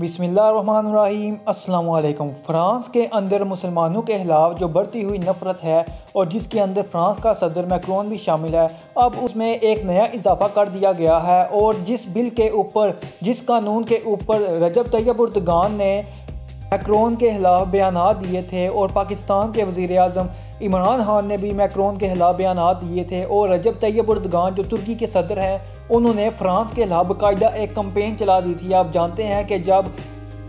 بسم اللہ الرحمن الرحیم۔ السلام علیکم۔ فرانس کے اندر مسلمانوں کے خلاف جو بڑھتی ہوئی نفرت ہے اور جس کے اندر فرانس کا صدر میکرون بھی شامل ہے، اب اس میں ایک نیا اضافہ کر دیا گیا ہے اور جس بل کے اوپر، جس قانون کے اوپر رجب طیب اردگان نے میکرون کے خلاف بیانات دیے تھے اور پاکستان کے وزیر اعظم عمران خان نے بھی میکرون کے خلاف بیانات دیے تھے اور رجب طیب اردگان جو ترکی کے صدر ہیں، انہوں نے فرانس کے خلاف باقاعدہ ایک کمپین چلا دی تھی۔ آپ جانتے ہیں کہ جب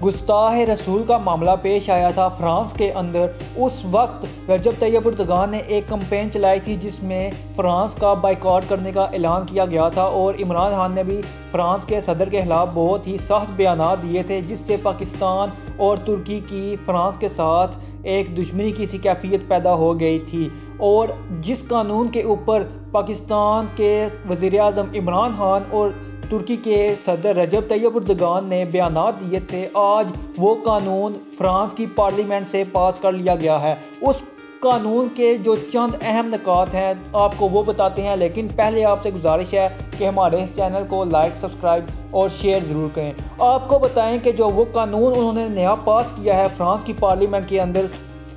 گستاح رسول کا معاملہ پیش آیا تھا فرانس کے اندر۔ اس وقت رجب طیب اردگان نے ایک کمپین چلائی تھی جس میں فرانس کا بائیکاٹ کرنے کا اعلان کیا گیا تھا اور عمران خان نے بھی فرانس کے صدر کے خلاف بہت ہی سخت بیانات دیے تھے، جس سے پاکستان اور ترکی کی فرانس کے ساتھ ایک دشمنی کی سی کیفیت پیدا ہو گئی تھی۔ اور جس قانون کے اوپر پاکستان کے وزیر اعظم عمران خان اور ترکی کے صدر رجب طیب اردگان نے بیانات دیے تھے۔ آج وہ قانون فرانس کی پارلیمنٹ سے پاس کر لیا گیا ہے۔ اس قانون کے جو چند اہم نکات ہیں، آپ کو وہ بتاتے ہیں، لیکن پہلے آپ سے گزارش ہے کہ ہمارے اس چینل کو لائک، سبسکرائب اور شیئر ضرور کریں۔ آپ کو بتائیں کہ جو وہ قانون انہوں نے نیا پاس کیا ہے فرانس کی پارلیمنٹ کے اندر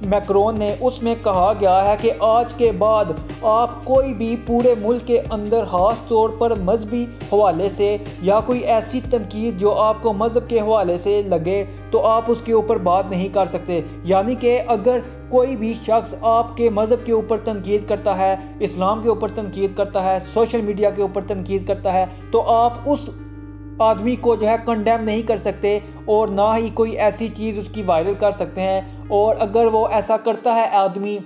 میکرون نے اس میں کہا گیا ہے کہ آج کے بعد آپ کوئی بھی پورے ملک کے اندر خاص طور پر مذہبی حوالے سے یا کوئی ایسی تنقید جو آپ کو مذہب کے حوالے سے لگے تو آپ اس کے اوپر بات نہیں کر سکتے۔ یعنی کہ اگر کوئی بھی شخص آپ کے مذہب کے اوپر تنقید کرتا ہے، اسلام کے اوپر تنقید کرتا ہے، سوشل میڈیا کے اوپر تنقید کرتا ہے، تو آپ اس آدمی کو جو ہے کنڈیم نہیں کر سکتے اور نہ ہی کوئی ایسی چیز اس کی وائرل کر سکتے ہیں اور اگر وہ ایسا کرتا ہے آدمی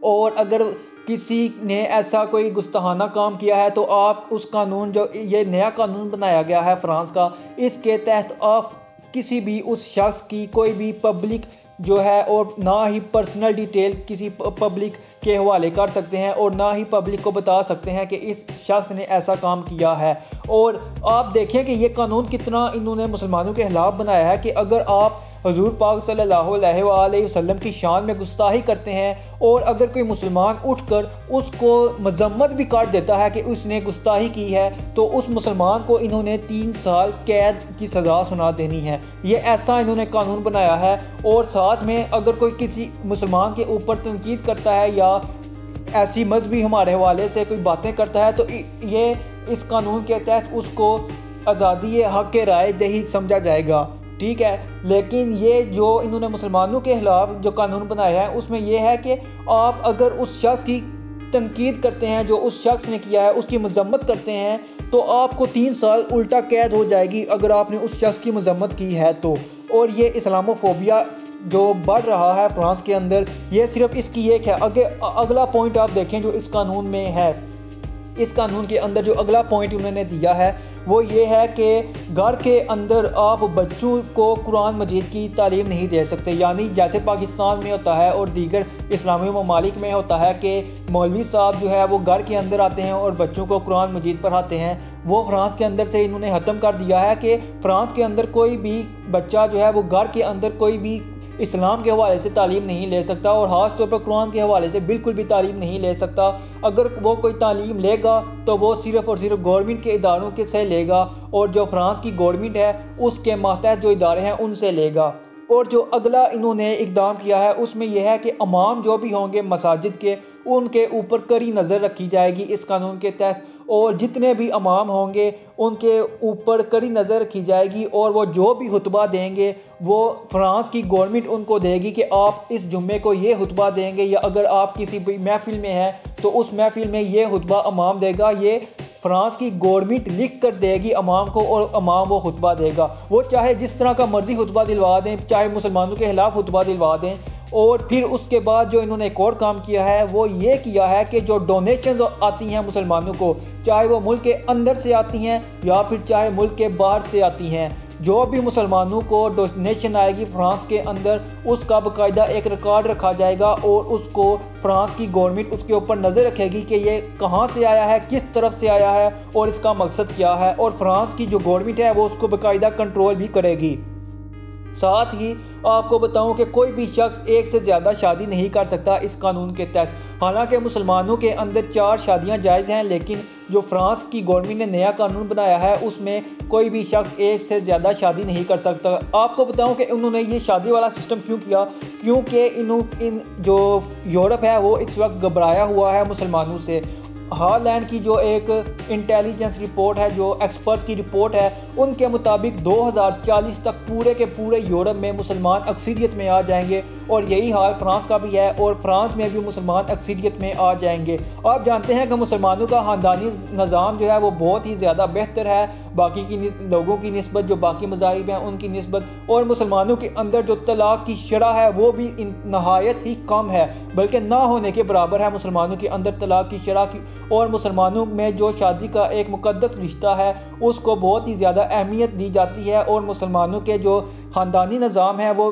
اور اگر کسی نے ایسا کوئی گستہانہ کام کیا ہے تو آپ اس قانون جو یہ نیا قانون بنایا گیا ہے فرانس کا اس کے تحت آپ کسی بھی اس شخص کی کوئی بھی پبلک جو ہے اور نہ ہی پرسنل ڈیٹیل کسی پبلک کے حوالے کر سکتے ہیں اور نہ ہی پبلک کو بتا سکتے ہیں کہ اس شخص نے ایسا کام کیا ہے۔ اور آپ دیکھیں کہ یہ قانون کتنا انہوں نے مسلمانوں کے خلاف بنایا ہے کہ اگر آپ حضور پاک صلی اللہ علیہ وآلہ وسلم کی شان میں گستاہی کرتے ہیں اور اگر کوئی مسلمان اٹھ کر اس کو مذمت بھی کاٹ دیتا ہے کہ اس نے گستاہی کی ہے، تو اس مسلمان کو انہوں نے تین سال قید کی سزا سنا دینی ہے۔ یہ ایسا انہوں نے قانون بنایا ہے۔ اور ساتھ میں اگر کوئی کسی مسلمان کے اوپر تنقید کرتا ہے یا ایسی مذہبی ہمارے حوالے سے کوئی باتیں کرتا ہے، تو یہ اس قانون کے تحت اس کو آزادی حق رائے دہی سمجھا جائے گا۔ ٹھیک ہے، لیکن یہ جو انہوں نے مسلمانوں کے خلاف جو قانون بنایا ہے، اس میں یہ ہے کہ آپ اگر اس شخص کی تنقید کرتے ہیں، جو اس شخص نے کیا ہے، اس کی مذمت کرتے ہیں، تو آپ کو تین سال الٹا قید ہو جائے گی اگر آپ نے اس شخص کی مذمت کی ہے تو۔ اور یہ اسلام و فوبیا جو بڑھ رہا ہے فرانس کے اندر، یہ صرف اس کی ایک ہے۔ اگے، اگلا پوائنٹ آپ دیکھیں جو اس قانون میں ہے۔ اس قانون کے اندر جو اگلا پوائنٹ انہوں نے دیا ہے وہ یہ ہے کہ گھر کے اندر آپ بچوں کو قرآن مجید کی تعلیم نہیں دے سکتے۔ یعنی جیسے پاکستان میں ہوتا ہے اور دیگر اسلامی ممالک میں ہوتا ہے کہ مولوی صاحب جو ہے وہ گھر کے اندر آتے ہیں اور بچوں کو قرآن مجید پڑھاتے ہیں۔ وہ فرانس کے اندر سے انہوں نے ختم کر دیا ہے کہ فرانس کے اندر کوئی بھی بچہ جو ہے وہ گھر کے اندر کوئی بھی اسلام کے حوالے سے تعلیم نہیں لے سکتا اور خاص طور پر قرآن کے حوالے سے بالکل بھی تعلیم نہیں لے سکتا۔ اگر وہ کوئی تعلیم لے گا تو وہ صرف اور صرف گورنمنٹ کے اداروں کے سے لے گا اور جو فرانس کی گورنمنٹ ہے، اس کے ماتحت جو ادارے ہیں، ان سے لے گا۔ اور جو اگلا انہوں نے اقدام کیا ہے، اس میں یہ ہے کہ امام جو بھی ہوں گے مساجد کے، ان کے اوپر کری نظر رکھی جائے گی اس قانون کے تحت۔ اور جتنے بھی امام ہوں گے، ان کے اوپر کری نظر رکھی جائے گی اور وہ جو بھی خطبہ دیں گے، وہ فرانس کی گورنمنٹ ان کو دے گی کہ آپ اس جمعے کو یہ خطبہ دیں گے یا اگر آپ کسی بھی محفل میں ہیں، تو اس محفل میں یہ خطبہ امام دے گا، یہ فرانس کی گورنمنٹ لکھ کر دے گی امام کو اور امام وہ خطبہ دے گا۔ وہ چاہے جس طرح کا مرضی خطبہ دلوا دیں، چاہے مسلمانوں کے خلاف خطبہ دلوا دیں۔ اور پھر اس کے بعد جو انہوں نے ایک اور کام کیا ہے، وہ یہ کیا ہے کہ جو ڈونیشنز آتی ہیں مسلمانوں کو، چاہے وہ ملک کے اندر سے آتی ہیں یا پھر چاہے ملک کے باہر سے آتی ہیں۔ جو بھی مسلمانوں کو ڈونیشن آئے گی فرانس کے اندر، اس کا باقاعدہ ایک ریکارڈ رکھا جائے گا اور اس کو فرانس کی گورنمنٹ اس کے اوپر نظر رکھے گی کہ یہ کہاں سے آیا ہے، کس طرف سے آیا ہے اور اس کا مقصد کیا ہے اور فرانس کی جو گورنمنٹ ہے وہ اس کو باقاعدہ کنٹرول بھی کرے گی۔ ساتھ ہی آپ کو بتاؤں کہ کوئی بھی شخص ایک سے زیادہ شادی نہیں کر سکتا اس قانون کے تحت۔ حالانکہ مسلمانوں کے اندر چار شادیاں جائز ہیں، لیکن جو فرانس کی گورنمنٹ نے نیا قانون بنایا ہے، اس میں کوئی بھی شخص ایک سے زیادہ شادی نہیں کر سکتا۔ آپ کو بتاؤں کہ انہوں نے یہ شادی والا سسٹم کیوں کیا؟ کیونکہ انہوں، ان جو یورپ ہے، وہ اس وقت گھبرایا ہوا ہے مسلمانوں سے۔ ہال لینڈ کی جو ایک انٹیلیجنس رپورٹ ہے، جو ایکسپرٹس کی رپورٹ ہے، ان کے مطابق دو ہزار چالیس تک پورے کے پورے یورپ میں مسلمان اکثریت میں آ جائیں گے اور یہی حال فرانس کا بھی ہے اور فرانس میں بھی مسلمان اکثریت میں آ جائیں گے۔ آپ جانتے ہیں کہ مسلمانوں کا خاندانی نظام جو ہے وہ بہت ہی زیادہ بہتر ہے۔ باقی کی لوگوں کی نسبت جو باقی مذاہب ہیں، ان کی نسبت اور مسلمانوں کے اندر جو طلاق کی شرح ہے، وہ بھی نہایت ہی کم ہے۔ بلکہ نہ ہونے کے برابر ہے مسلمانوں کے اندر طلاق کی شرح کی اور مسلمانوں میں جو شادی کا ایک مقدس رشتہ ہے، اس کو بہت ہی زیادہ اہمیت دی جاتی ہے اور مسلمانوں کے جو خاندانی نظام ہے وہ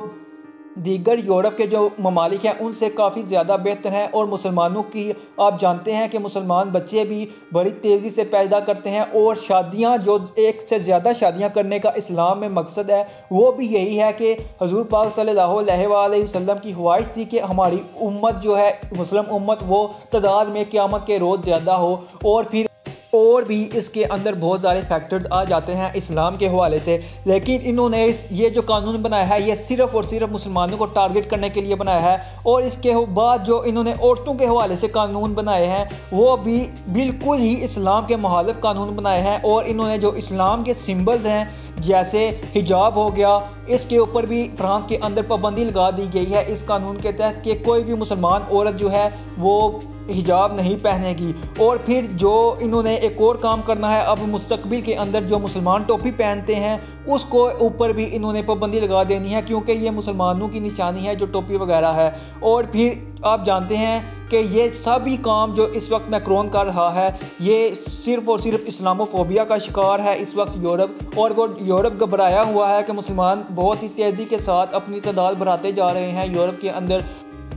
دیگر یورپ کے جو ممالک ہیں، ان سے کافی زیادہ بہتر ہیں اور مسلمانوں کی آپ جانتے ہیں کہ مسلمان بچے بھی بڑی تیزی سے پیدا کرتے ہیں اور شادیاں جو ایک سے زیادہ شادیاں کرنے کا اسلام میں مقصد ہے، وہ بھی یہی ہے کہ حضور پاک صلی اللہ علیہ وآلہ وسلم کی خواہش تھی کہ ہماری امت جو ہے، مسلم امت، وہ تعداد میں قیامت کے روز زیادہ ہو اور پھر اور بھی اس کے اندر بہت سارے فیکٹرز آ جاتے ہیں اسلام کے حوالے سے۔ لیکن انہوں نے یہ جو قانون بنایا ہے، یہ صرف اور صرف مسلمانوں کو ٹارگٹ کرنے کے لیے بنایا ہے۔ اور اس کے بعد جو انہوں نے عورتوں کے حوالے سے قانون بنائے ہیں، وہ بھی بالکل ہی اسلام کے مخالف قانون بنائے ہیں۔ اور انہوں نے جو اسلام کے سمبلز ہیں، جیسے حجاب ہو گیا، اس کے اوپر بھی فرانس کے اندر پابندی لگا دی گئی ہے۔ اس قانون کے تحت کہ کوئی بھی مسلمان عورت جو ہے، وہ حجاب نہیں پہنے گی۔ اور پھر جو انہوں نے ایک اور کام کرنا ہے، اب مستقبل کے اندر جو مسلمان ٹوپی پہنتے ہیں، اس کو اوپر بھی انہوں نے پابندی لگا دینی ہے، کیونکہ یہ مسلمانوں کی نشانی ہے جو ٹوپی وغیرہ ہے۔ اور پھر آپ جانتے ہیں کہ یہ سبھی کام جو اس وقت میکرون کر رہا ہے، یہ صرف اور صرف اسلام و فوبیا کا شکار ہے۔ اس وقت یورپ، اور وہ یورپ گھبرایا ہوا ہے کہ مسلمان بہت ہی تیزی کے ساتھ اپنی تعداد بڑھاتے جا رہے ہیں۔ یورپ کے اندر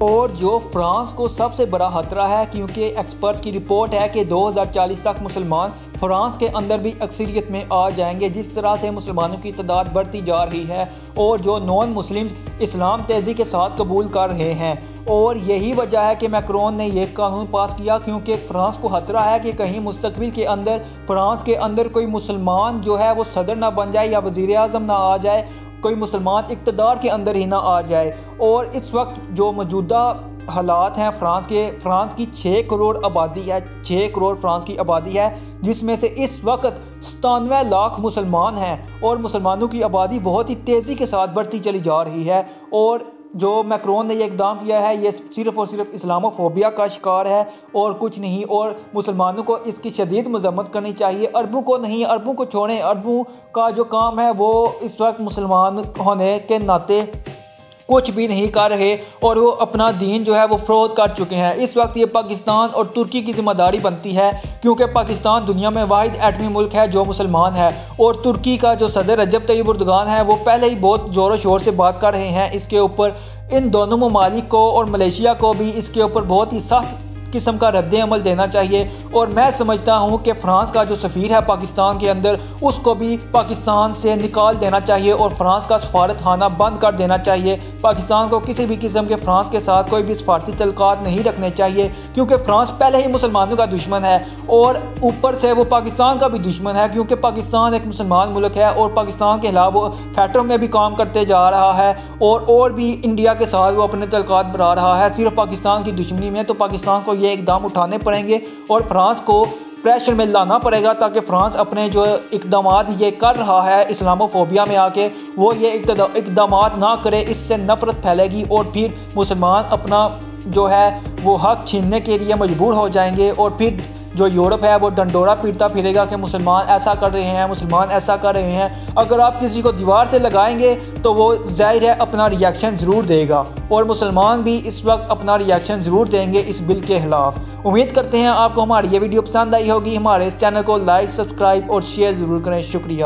اور جو فرانس کو سب سے بڑا خطرہ ہے، کیونکہ ایکسپرٹس کی رپورٹ ہے کہ دو ہزار چالیس تک مسلمان فرانس کے اندر بھی اکثریت میں آ جائیں گے، جس طرح سے مسلمانوں کی تعداد بڑھتی جا رہی ہے اور جو نان مسلم اسلام تیزی کے ساتھ قبول کر رہے ہیں۔ اور یہی وجہ ہے کہ میکرون نے یہ قانون پاس کیا، کیونکہ فرانس کو خطرہ ہے کہ کہیں مستقبل کے اندر فرانس کے اندر کوئی مسلمان جو ہے وہ صدر نہ بن جائے یا وزیر اعظم نہ آ جائے کوئی مسلمان اقتدار کے اندر ہی نہ آ جائے۔ اور اس وقت جو موجودہ حالات ہیں فرانس کے، فرانس کی چھ کروڑ آبادی ہے، چھ کروڑ فرانس کی آبادی ہے، جس میں سے اس وقت ستانوے لاکھ مسلمان ہیں۔ اور مسلمانوں کی آبادی بہت ہی تیزی کے ساتھ بڑھتی چلی جا رہی ہے۔ اور جو میکرون نے یہ اقدام کیا ہے، یہ صرف اور صرف اسلام و فوبیا کا شکار ہے اور کچھ نہیں، اور مسلمانوں کو اس کی شدید مذمت کرنی چاہیے۔ عربوں کو نہیں، عربوں کو چھوڑیں۔ عربوں کا جو کام ہے، وہ اس وقت مسلمان ہونے کے ناطے کچھ بھی نہیں کر رہے، اور وہ اپنا دین جو ہے، وہ فروغ کر چکے ہیں۔ اس وقت یہ پاکستان اور ترکی کی ذمہ داری بنتی ہے۔ کیونکہ پاکستان دنیا میں واحد ایٹمی ملک ہے جو مسلمان ہے اور ترکی کا جو صدر رجب طیب اردگان ہے وہ پہلے ہی بہت زور و شور سے بات کر رہے ہیں اس کے اوپر ان دونوں ممالک کو اور ملیشیا کو بھی اس کے اوپر بہت ہی سخت قسم کا رد عمل دینا چاہیے۔ اور میں سمجھتا ہوں کہ فرانس کا جو سفیر ہے پاکستان کے اندر، اس کو بھی پاکستان سے نکال دینا چاہیے اور فرانس کا سفارت خانہ بند کر دینا چاہیے۔ پاکستان کو کسی بھی قسم کے فرانس کے ساتھ کوئی بھی سفارتی تعلقات نہیں رکھنے چاہیے، کیونکہ فرانس پہلے ہی مسلمانوں کا دشمن ہے۔ اور اوپر سے وہ پاکستان کا بھی دشمن ہے، کیونکہ پاکستان ایک مسلمان ملک ہے اور پاکستان کے خلاف وہ فیٹروں میں بھی کام کرتے جا رہا ہے۔ اور اور بھی انڈیا کے ساتھ وہ اپنے تعلقات بڑھا رہا ہے۔ صرف پاکستان کی دشمنی میں تو پاکستان کو یہ اقدام اٹھانے پڑیں گے اور فرانس کو پریشر میں لانا پڑے گا تاکہ فرانس اپنے جو اقدامات یہ کر رہا ہے اسلام و فوبیا میں آ کے وہ یہ اقدامات نہ کرے، اس سے نفرت پھیلے گی اور پھر مسلمان اپنا جو ہے وہ حق چھیننے کے لیے مجبور ہو جائیں گے اور پھر جو یورپ ہے وہ ڈنڈورا پیٹتا پھرے گا کہ مسلمان ایسا کر رہے ہیں، مسلمان ایسا کر رہے ہیں۔ اگر آپ کسی کو دیوار سے لگائیں گے تو وہ ظاہر ہے اپنا ریاکشن ضرور دے گا۔ اور مسلمان بھی اس وقت اپنا ریاکشن ضرور دیں گے اس بل کے خلاف۔ امید کرتے ہیں آپ کو ہماری یہ ویڈیو پسند آئی ہوگی۔ ہمارے اس چینل کو لائک سبسکرائب اور شیئر ضرور کریں۔ شکریہ۔